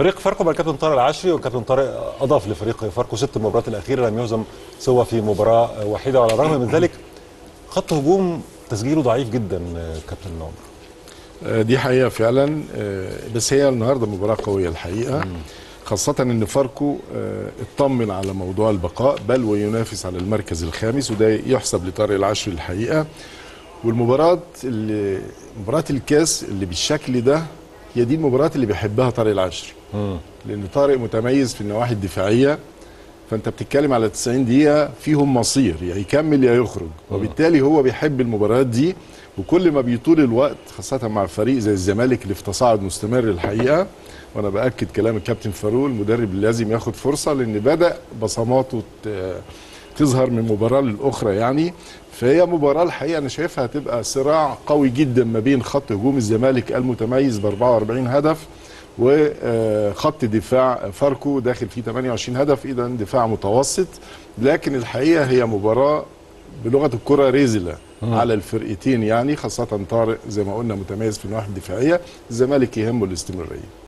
فريق فاركو مع الكابتن طارق العشري والكابتن طارق أضاف لفريق فاركو ست مباريات الأخيرة لم يهزم سوى في مباراة واحدة وعلى الرغم من ذلك خط هجوم تسجيله ضعيف جدا كابتن ناظر آه، دي حقيقة فعلا. آه، بس هي النهارده مباراة قوية الحقيقة. خاصة إن فاركو آه، اطمن على موضوع البقاء بل وينافس على المركز الخامس وده يحسب لطارق العشر الحقيقة. والمباراة اللي مباراة الكاس اللي بالشكل ده هي دي المباريات اللي بيحبها طارق العشر لأن طارق متميز في النواحي الدفاعية فأنت بتتكلم على 90 دقيقة فيهم مصير يا يكمل يا يخرج. وبالتالي هو بيحب المباريات دي وكل ما بيطول الوقت خاصة مع فريق زي الزمالك اللي في تصاعد مستمر الحقيقة وأنا بأكد كلام الكابتن فاروق المدرب لازم ياخد فرصة لأن بدأ بصماته تظهر من مباراة للأخرى يعني. فهي مباراة الحقيقة أنا شايفها هتبقى صراع قوي جدا ما بين خط هجوم الزمالك المتميز ب 44 هدف وخط دفاع فاركو داخل فيه 28 هدف اذا دفاع متوسط. لكن الحقيقة هي مباراة بلغة الكرة ريزله على الفرقتين يعني خاصة طارق زي ما قلنا متميز في النواحي الدفاعية. الزمالك يهمه الاستمرارية.